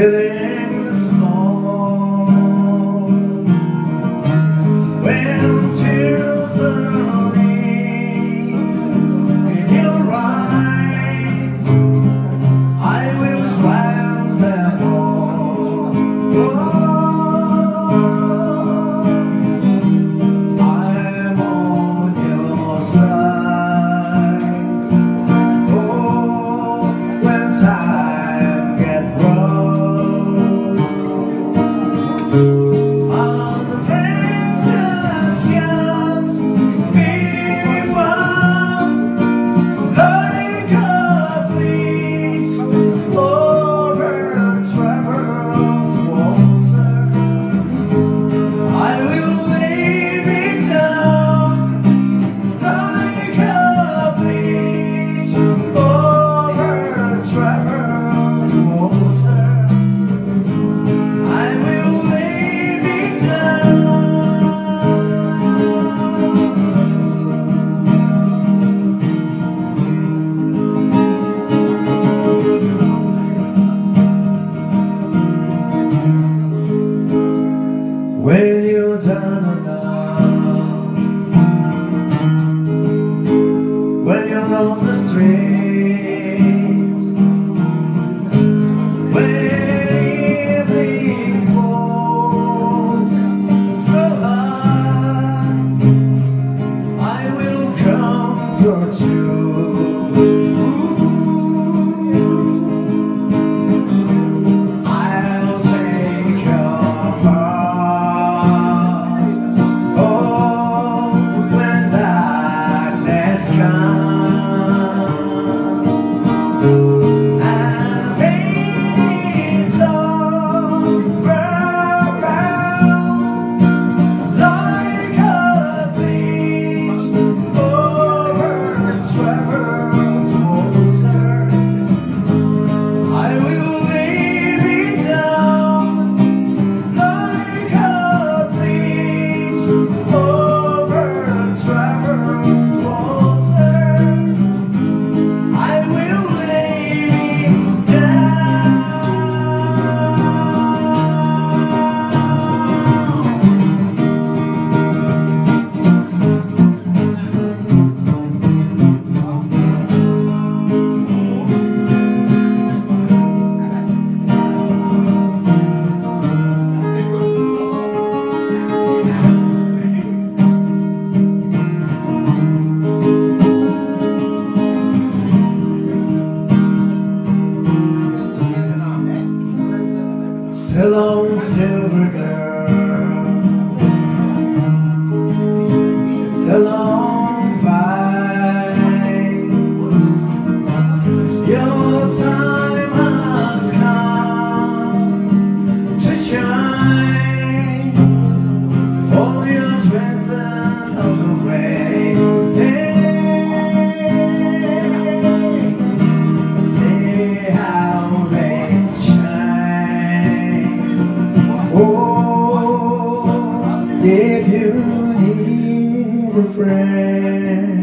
When tears are dream. Hello, silver girl. Hello, bye. Your time. the friend.